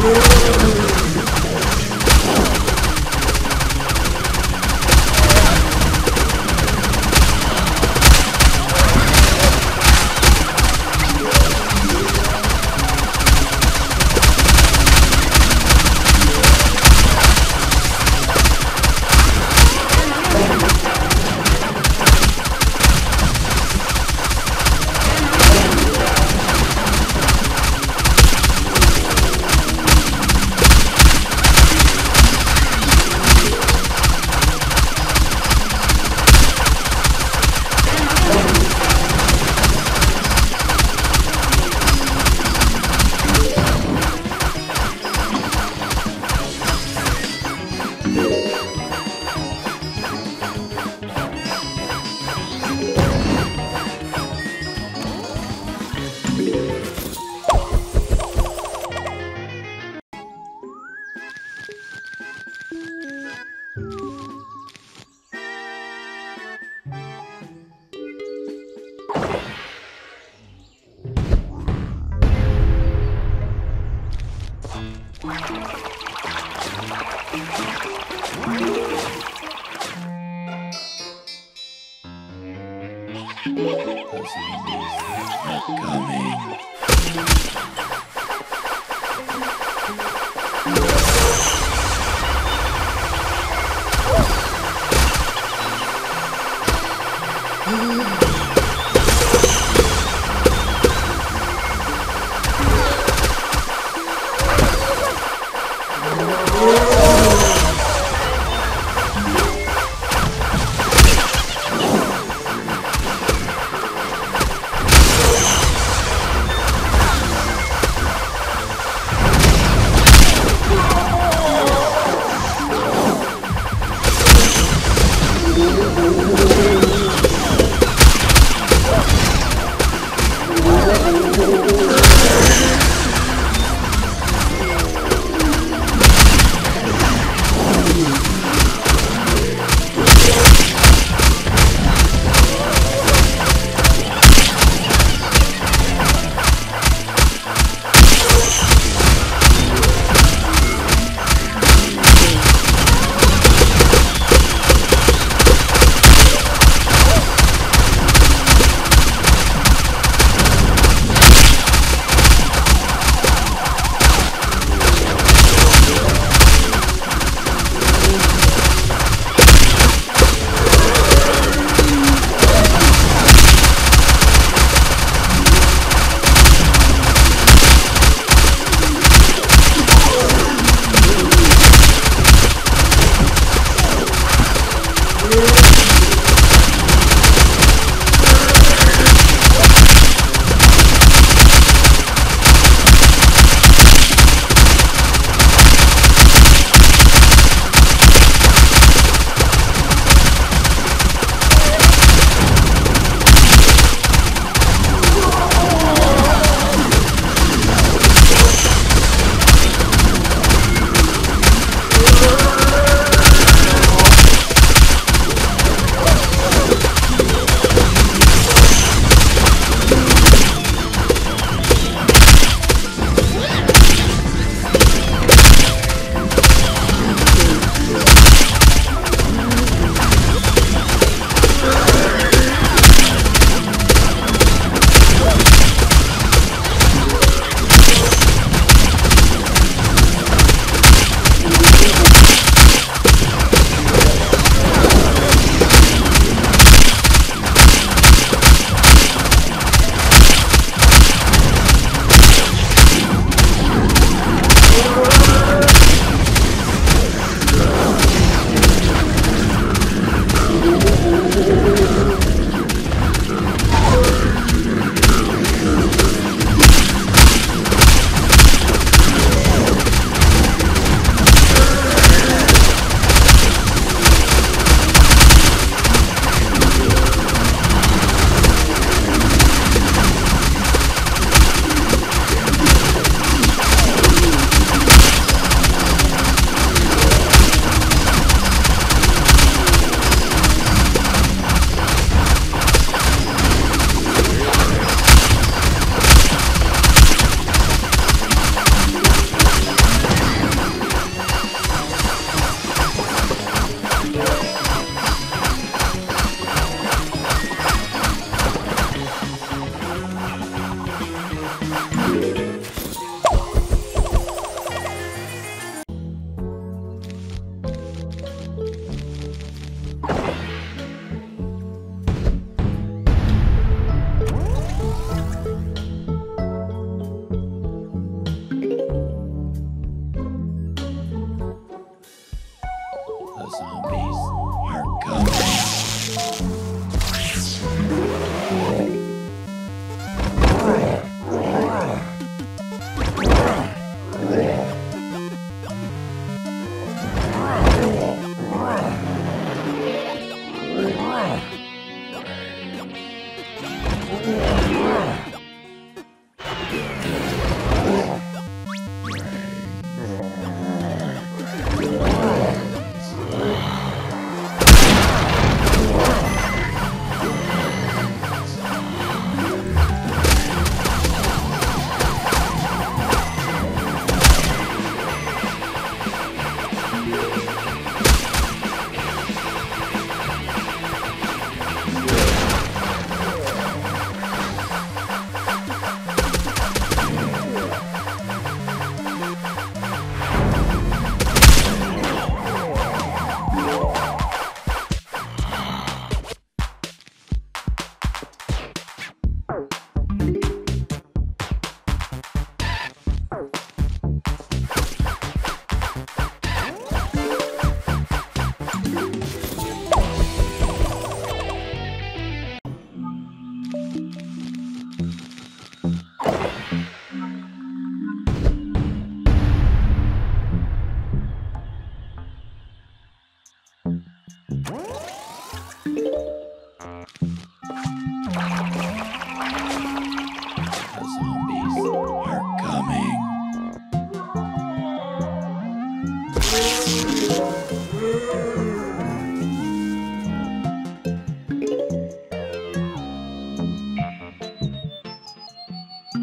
Oh, coming.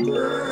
Música